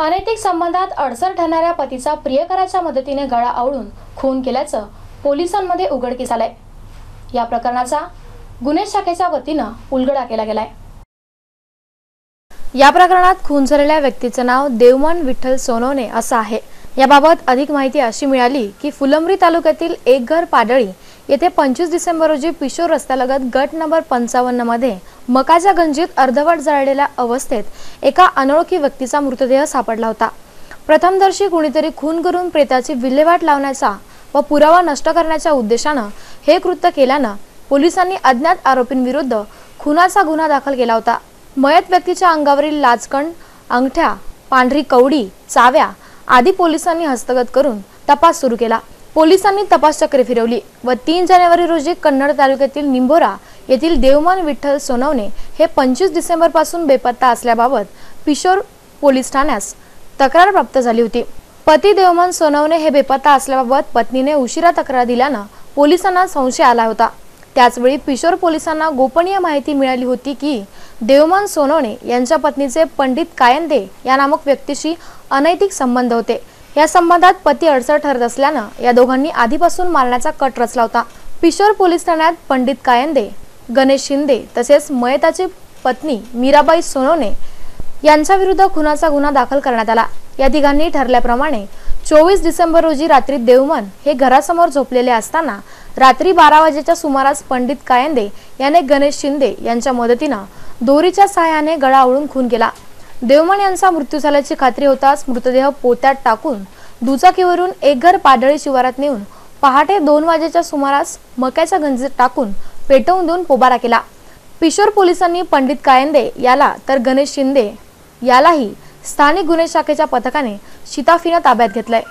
अनैतिक संबंधात अडसर ठरणाऱ्या पतीचा प्रियकराच्या मदतीने गळा आवळून खून केल्याचं पोलिसांमध्ये उघडकीस आलंय. या प्रकरणाचा गुन्हे शाखेच्या वतीनं उलगडा केला गेलाय. या प्रकरणात खून झालेल्या व्यक्तीचं नाव देवमन विठ्ठल सोनवणे असं आहे. याबाबत अधिक माहिती अशी मिळाली की फुलंब्री तालुक्यातील एक घर पाडळी येथे पंचवीस डिसेंबर रोजी पिशोर रस्त्यालगत गट नंबर पंचावन्नमध्ये मकाच्या गंजीत अर्धवट जळलेल्या अवस्थेत एका अनोळखी व्यक्तीचा मृतदेह सापडला होता. प्रथमदर्शी कुणीतरी खून करून प्रेताची विल्हेवाट लावण्याचा व पुरावा नष्ट करण्याच्या उद्देशानं हे कृत्य केल्यानं पोलिसांनी अज्ञात आरोपींविरुद्ध खुनाचा गुन्हा दाखल केला होता. मयत व्यक्तीच्या अंगावरील लाचकण अंगठ्या पांढरी कवडी चाव्या आदी पोलिसांनी हस्तगत करून तपास सुरू केला. पोलिसांनी तपास चक्रे फिरवली व तीन जानेवारी रोजी कन्नड तालुक्यातील निंभोरा येथील देवमान विठ्ठल सोनवणे हे पंचवीस डिसेंबरपासून बेपत्ता असल्याबाबत पिशोर पोलीस ठाण्यास तक्रार प्राप्त झाली होती. पती देवमान सोनवणे हे बेपत्ता असल्याबाबत पत्नीने उशिरा तक्रार दिल्यानं पोलिसांना संशय आला होता. त्याचवेळी पिशोर पोलिसांना गोपनीय माहिती मिळाली होती की देवमान सोनवणे यांच्या पत्नीचे पंडित कायंदे या नामक व्यक्तीशी अनैतिक संबंध होते. या संबंधात पती अडसर ठरत असल्यानं या दोघांनी आधीपासून मारण्याचा कट रचला होता. पिशोर पोलीस ठाण्यात पंडित कायंदे गणेश शिंदे तसेच मयताची पत्नी मीराबाई सोनवणे यांच्या विरुद्ध खुनाचा गुन्हा दाखल करण्यात आला. या तिघांनी ठरल्याप्रमाणे चोवीस डिसेंबर रोजी रात्री देवमन हे घरासमोर झोपलेले असताना रात्री बारा वाजेच्या सुमारास पंडित कायंदे याने गणेश शिंदे यांच्या मदतीनं दोरीच्या सहाय्याने गळा आवळून खून केला. देवमन यांचा मृत्यू झाल्याची खात्री होताच मृतदेह पोत्यात टाकून दुचाकीवरून एक घर पाडळी शिवारात नेऊन पहाटे दोन वाजेच्या सुमारास मक्याच्या गंजीत टाकून पेटवून देऊन पोबारा केला. पिशोर पोलिसांनी पंडित कायंदे याला तर गणेश शिंदे यालाही स्थानिक गुन्हे शाखेच्या पथकाने शिताफीनं ताब्यात घेतलंय.